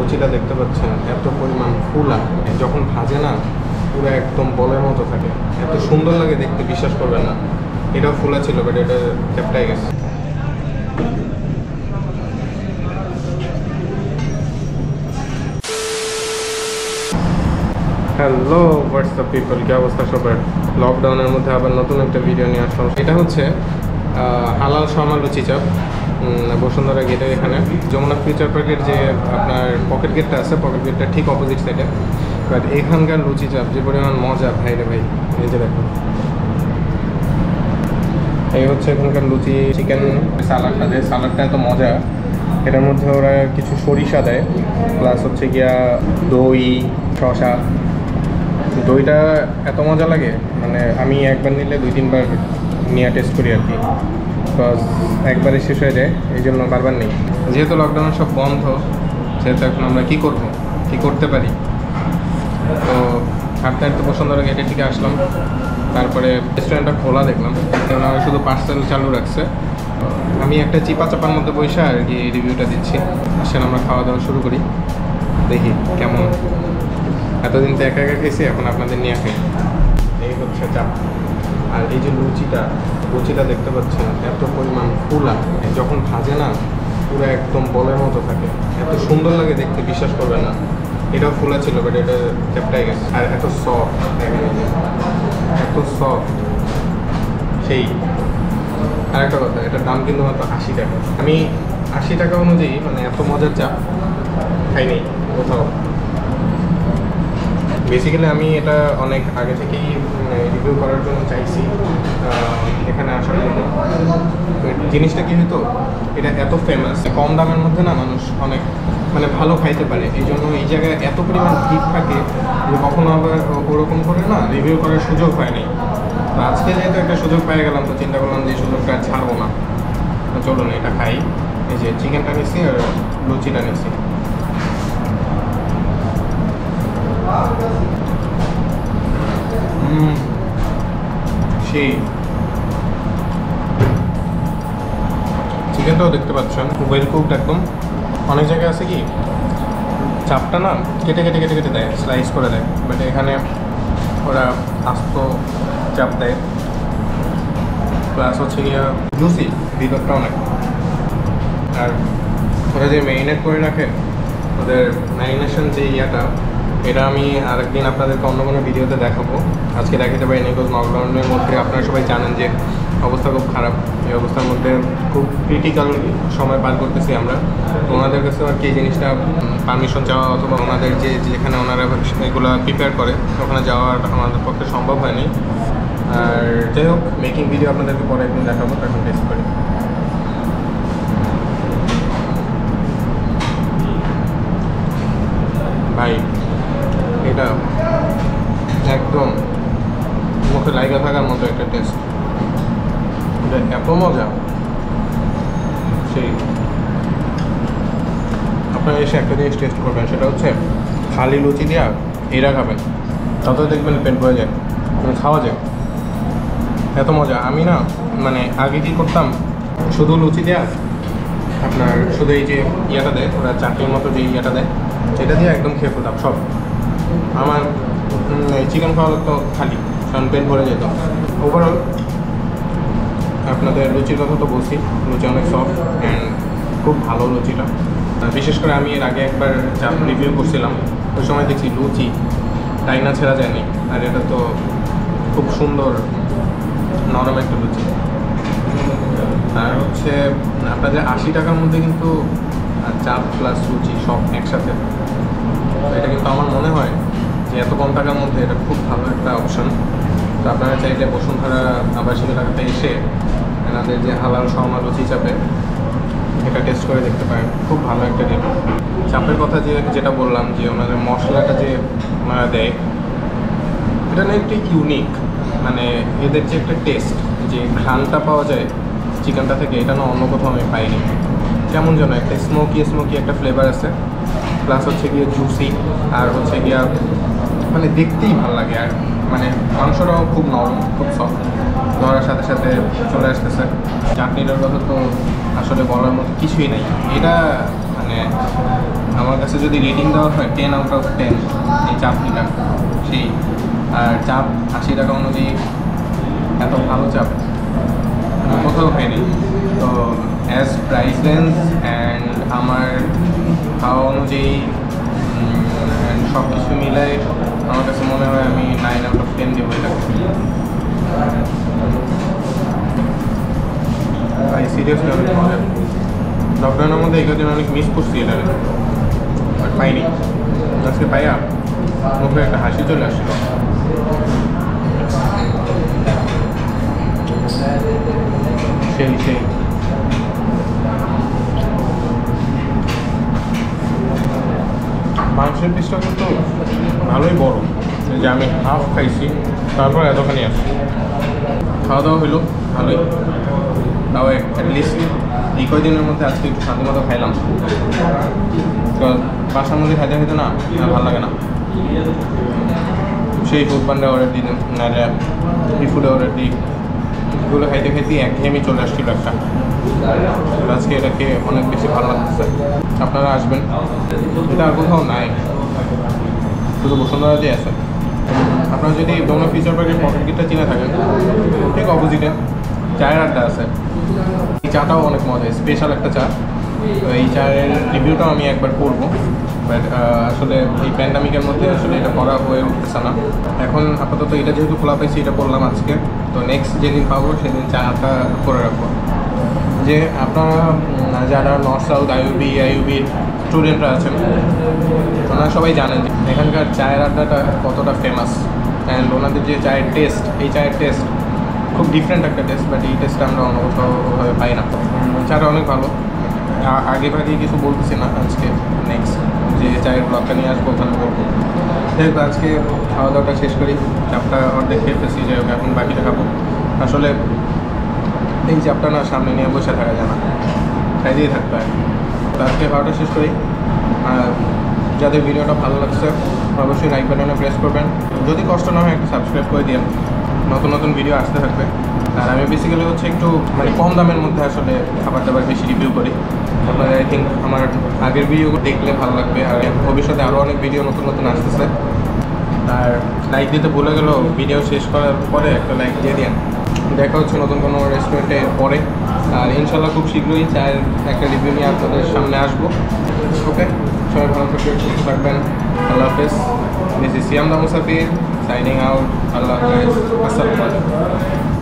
লুচিটা দেখতে পাচ্ছেন, এত পরিমাণ ফুলা যখন ভাজে না, পুরো একদম বলের মতো থাকে। এত সুন্দর লাগে দেখতে, বিশ্বাস করবেন না। এটাও ফুলা ছিল বাট এটা ক্যাপটাই গেছে। হ্যালো হোয়াটসঅ্যাপ পিপল কি অবস্থা সবার? লকডাউনের মধ্যে আবার নতুন একটা ভিডিও নিয়ে আসলাম। এটা হচ্ছে হালাল শর্মা লুচি চাপ বসুন্ধরা গেটে এখানে। যমুনা ফিউচার পার্কের যে আপনার পকেট গেটটা আছে পকেট গেটটা ঠিক অপোজিট সাইডে বাট এখানকার লুচি চাপ, যে পরিমাণ মজা, ভাই রে ভাই, এই যে দেখুন। এই হচ্ছে এখানকার লুচি চিকেন সালাডটা দেয়। সালাডটা এত মজা, এটার মধ্যে ওরা কিছু সরিষা দেয় প্লাস হচ্ছে গিয়া দই শশা দইটা এত মজা লাগে মানে আমি একবার নিলে দুই তিনবার নিয়ে টেস্ট করি আর কি। বিকজ একবারে শেষ হয়ে যায়, এই জন্য বারবার নেই। যেহেতু লকডাউন সব বন্ধ, সেহেতু এখন আমরা কী করব? কী করতে পারি? তো হাঁটতে হাঁটতে বসুন্ধরা গেটের দিকে আসলাম। তারপরে রেস্টুরেন্টটা খোলা দেখলাম। কারণ শুধু পার্সেল চালু রাখছে। আমি একটা চিপা চাপার মধ্যে বসে আর কি রিভিউটা দিচ্ছি। আসেন, আমরা খাওয়া দাওয়া শুরু করি। দেখি কেমন। এতদিন তো একা একা খেয়েছি, এখন আপনাদের নিয়ে খাই এই হচ্ছে চাপ। আর এই যে লুচিটা লুচিটা দেখতে পাচ্ছেন, এত পরিমাণ ফুলা। যখন ভাজে না, পুরো একদম বলের মতো থাকে। এত সুন্দর লাগে দেখতে, বিশ্বাস করবে না। এটাও ফুলা ছিল বাট এটা ক্যাপটাই গেছে। আর এত সফট এত সফট সেই। আর একটা কথা, এটার দাম কিন্তু মাত্র আশি টাকা। আমি আশি টাকা অনুযায়ী মানে এত মজার চাপ খাইনি কোথাও। বেসিক্যালি আমি এটা অনেক আগে থেকেই রিভিউ করার জন্য চাইছি। এখানে আসার জন্য। জিনিসটা কি হতো? এটা এত ফেমাস কম দামের মধ্যে না মানুষ অনেক মানে ভালো খাইতে পারে। এই জন্য এই জায়গায় এত পরিমাণ ভিড় থাকে যে কখনো আবার ওরকম করে না রিভিউ করার সুযোগ হয়নি তো আজকে যেহেতু একটা সুযোগ পেয়ে গেলাম, তো চিন্তা করলাম যে সুযোগটা ছাড়বো না। চলুন, এটা খাই। এই যে চিকেনটা নিচ্ছি আর লুচিটা নিচ্ছি সেই চিকেনটাও দেখতে পাচ্ছেন ওয়েল কুকড একদম। অনেক জায়গায় আছে কি, চাপটা না কেটে কেটে কেটে কেটে দেয় স্লাইস করে দেয়। বাট এখানে ওরা আস্ত চাপ দেয়। প্লাস হচ্ছে গিয়া জুসি ভিতরটা অনেক। আর ওরা যে ম্যারিনেট করে রাখে, ওদের ম্যারিনেশন যে ইয়াটা এটা আমি আরেকদিন আপনাদেরকে অন্য কোনো ভিডিওতে দেখাবো। আজকে দেখাতে পারি বিকজ লকডাউনের মধ্যে আপনারা সবাই জানেন যে অবস্থা খুব খারাপ। এই অবস্থার মধ্যে খুব ক্রিটিক্যাল সময় পার করতেছি আমরা। ওনাদের কাছে আর কি এই জিনিসটা পারমিশন চাওয়া অথবা ওনাদের যে যেখানে ওনারা এগুলো প্রিপেয়ার করে, ওখানে যাওয়া আমাদের পক্ষে সম্ভব হয়নি। আর যাই হোক মেকিং ভিডিও আপনাদেরকে পরে একদিন দেখাবো এখন টেস্ট করি। ভাই এটা একদম মুখে লাইগা থাকার মতো একটা টেস্ট এটা এত মজা। সেই। আপনারা এসে একটা জিনিস টেস্ট করবেন, সেটা হচ্ছে খালি লুচি দিয়া এরা খাবেন তত দেখবেন পেট ভরে যায় মানে খাওয়া যায়। এত মজা। আমি না মানে আগে কী করতাম, শুধু লুচি দেয়া আপনার শুধু এই যে ইয়েটা দেয়, ওরা চাটনির মতো যে ইয়েটা দেয় এটা দিয়ে একদম খেয়ে ফেলতাম, সব। আমার চিকেন খাওয়া তো খালি, কারণ পেট ভরে যেত। ওভারঅল আপনাদের লুচির কথা তো বলছি, লুচি অনেক সফট অ্যান্ড খুব ভালো লুচিটা। বিশেষ করে আমি এর আগে একবার চাপ রিভিউ করছিলাম, ওই সময় দেখছি লুচি টাইনা ছেঁড়া যায়নি, আর এটা তো খুব সুন্দর, নরম একটা লুচি। আর হচ্ছে, আপনাদের আশি টাকার মধ্যে কিন্তু চাপ প্লাস লুচি সব একসাথে। এটা কিন্তু আমার মনে হয় যে এত কম টাকার মধ্যে এটা খুব ভালো একটা অপশন তো আপনারা চাইলে বসুন্ধরা আবাসিক এলাকাতে এসে এনাদের যে হালাল শর্মা লুচি চাপে এটা টেস্ট করে দেখতে পারেন। খুব ভালো একটা ডিম চাপের কথা যে যেটা বললাম যে ওনাদের মশলাটা যে ওনারা দেয়, এটা না একটু ইউনিক মানে এদের যে একটা টেস্ট যে ঘ্রাণটা পাওয়া যায় চিকেনটা থেকে, এটা না অন্য কোথাও আমি পাইনি। কেমন যেন একটা স্মোকি স্মোকি একটা ফ্লেভার আছে। প্লাস হচ্ছে গিয়ে জুসি আর হচ্ছে গিয়া মানে দেখতেই ভালো লাগে আর মানে মাংসটাও খুব নরম, খুব সফট ধরার সাথে সাথে চলে আসতেছে। চাটনিটার কথা তো আসলে বলার মতো কিছুই নেই। এটা মানে আমার কাছে যদি রেটিং দেওয়া হয় টেন আউট অফ টেন এই চাপনিটা সেই। আর চাপ আশি টাকা অনুযায়ী এত ভালো চাপ কোথাও খাইনি তো অ্যাজ প্রাইস রেঞ্জ অ্যান্ড আমার খাওয়া অনুযায়ী সব কিছু মিলাই আমার কাছে মনে হয় আমি নাইন আউট অফ টেন দেবো এটা ভাই মজা। লকডাউনের মধ্যে এই কদিন অনেক মিস করছি এটা বাট পাইনি। আজকে পাইয়া মুখে একটা হাসি চলে আসলো। সেই সেই। মাংসের পিসটা কিন্তু ভালোই বড়। যে আমি হাফ খাইছি, তারপর এতখানি আসছি খাওয়া দাওয়া হইল, ভালোই। তাও অ্যাটলিস্ট এই কয়দিনের মধ্যে আজকে একটু শান্তি মতো খাইলাম। বাসার মধ্যে খাইতে খাইতে না ভালো লাগে না। সেই ফুড পান্ডে অর্ডার দিই নাহলে এই ফুডে অর্ডার দিই। এগুলো খাইতে খাইতে একঘেয়েমি চলে আসছিল একটা। আজকে এটা খেয়ে অনেক বেশি ভালো লাগতেছে। আপনারা আসবেন। এটা আর কোথাও নাই। শুধু বসুন্ধরাতে আছে। আপনারা যদি ডোনো ফিচার পার্কের পকেট গেটটা চিনে থাকেন, ঠিক অপোজিটে চায়ের আড্ডা আছে। এই চাটাও অনেক মজা স্পেশাল একটা চা। এই চায়ের রিভিউটাও আমি একবার করব। বাট আসলে এই প্যান্ডামিকের মধ্যে আসলে এটা করা হয়ে উঠতেছে না। এখন আপাতত এটা যেহেতু খোলা পাইছি, এটা করলাম আজকে। তো নেক্সট যেদিন পাবো, সেদিন চাটা করে রাখব। যে আপনারা যারা নর্থ সাউথ আইউবি আইউবির স্টুডেন্টরা আছেন ওনারা সবাই জানেন যে এখানকার চায়ের আড্ডাটা কতটা ফেমাস অ্যান্ড ওনাদের যে চায়ের টেস্ট এই চায়ের টেস্ট খুব ডিফারেন্ট একটা টেস্ট বাট এই টেস্টটা আমরা অন্য কোথাওভাবে পাই না। চাটা অনেক ভালো। আগে ভাগে কিছু বলতেছি না আজকে নেক্সট যে চায়ের ব্লগটা নিয়ে আসব ওখানে বলব। যাই হোক, আজকে খাওয়া দাওয়াটা শেষ করি। চাপটা অর্ধেক খেয়ে ফেলছি যাই হোক এখন বাকিটা খাব। আসলে এই চাপটা না সামনে নিয়ে বসে থাকা যায় না। খাই দিয়ে থাকতে হয়। তো আজকে খাওয়াটা শেষ করি। আর যাদের ভিডিওটা ভালো লাগছে, অবশ্যই লাইক বাটনে প্রেস করবেন। যদি কষ্ট না হয়, একটু সাবস্ক্রাইব করে দিন নতুন নতুন ভিডিও আসতে থাকবে। আর আমি বেসিক্যালি হচ্ছে একটু মানে কম দামের মধ্যে আসলে খাবার দাবার বেশি রিভিউ করি। আপনারা আই থিঙ্ক আমার আগের ভিডিও দেখলে ভালো লাগবে। আর ভবিষ্যতে আরও অনেক ভিডিও নতুন নতুন আসতেছে। আর লাইক দিতে ভুলে গেলেও ভিডিও শেষ করার পরে একটা লাইক দিয়ে দিন দেখা হচ্ছে নতুন কোনো রেস্টুরেন্টে পরে। আর ইনশাল্লাহ খুব শীঘ্রই চায়ের একটা রিভিউ নিয়ে আপনাদের সামনে আসব। ওকে সবাই ভালো থাকবেন, সুস্থ থাকবেন। আল্লাহ হাফেজ। দিস ইস সিয়াম দা মুসাফির সাইনিং আউট আল্লাহ হাফেজ। আসসালামু আলাইকুম।